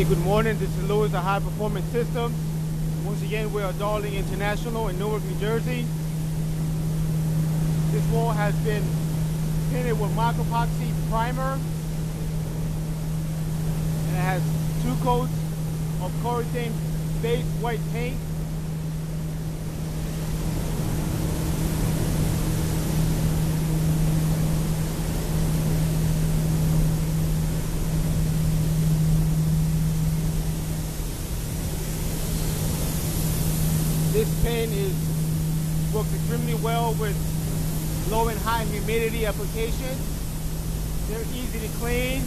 Hey, good morning. This is Louis, the High Performance System. Once again, we are Darling International in Newark, New Jersey. This wall has been painted with Macropoxy primer. And it has two coats of base white paint. This paint is works extremely well with low and high humidity applications. They're easy to clean